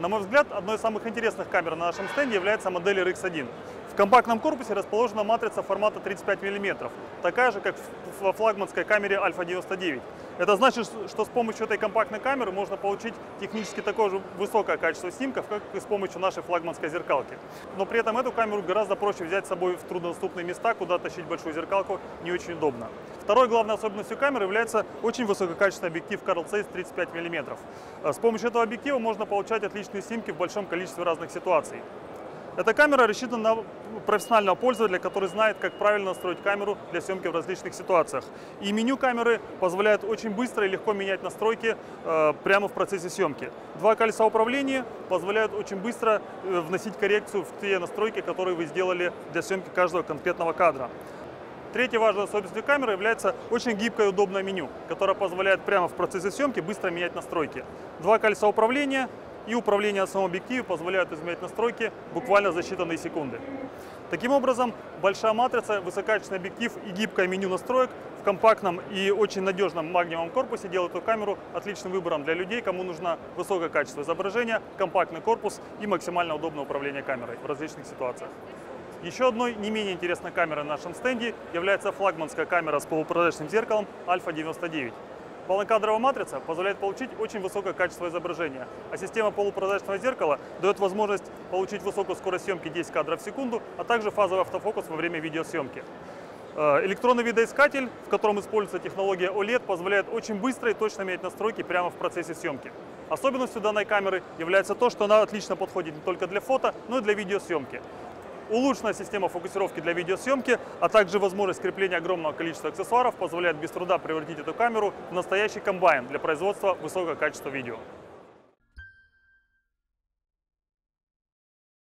На мой взгляд, одной из самых интересных камер на нашем стенде является модель RX1. В компактном корпусе расположена матрица формата 35 мм, такая же, как во флагманской камере Alpha 99. Это значит, что с помощью этой компактной камеры можно получить технически такое же высокое качество снимков, как и с помощью нашей флагманской зеркалки. Но при этом эту камеру гораздо проще взять с собой в труднодоступные места, куда тащить большую зеркалку не очень удобно. Второй главной особенностью камеры является очень высококачественный объектив Carl Zeiss 35 мм. С помощью этого объектива можно получать отличные снимки в большом количестве разных ситуаций. Эта камера рассчитана на профессионального пользователя, который знает, как правильно настроить камеру для съемки в различных ситуациях. И меню камеры позволяет очень быстро и легко менять настройки э, прямо в процессе съемки. Два колеса управления позволяют очень быстро э, вносить коррекцию в те настройки, которые вы сделали для съемки каждого конкретного кадра. Третья важная особенностью камеры является очень гибкое и удобное меню, которое позволяет прямо в процессе съемки быстро менять настройки. Два колеса управления, и управление на самом объективе позволяют изменять настройки буквально за считанные секунды. Таким образом, большая матрица, высококачественный объектив и гибкое меню настроек в компактном и очень надежном магниевом корпусе делают эту камеру отличным выбором для людей, кому нужно высокое качество изображения, компактный корпус и максимально удобное управление камерой в различных ситуациях. Еще одной не менее интересной камерой на нашем стенде является флагманская камера с полупрозрачным зеркалом Alpha 99. Полнокадровая матрица позволяет получить очень высокое качество изображения, а система полупрозрачного зеркала дает возможность получить высокую скорость съемки 10 кадров в секунду, а также фазовый автофокус во время видеосъемки. Э, электронный видоискатель, в котором используется технология OLED, позволяет очень быстро и точно менять настройки прямо в процессе съемки. Особенностью данной камеры является то, что она отлично подходит не только для фото, но и для видеосъемки улучшенная система фокусировки для видеосъемки, а также возможность крепления огромного количества аксессуаров позволяет без труда превратить эту камеру в настоящий комбайн для производства высокого качества видео.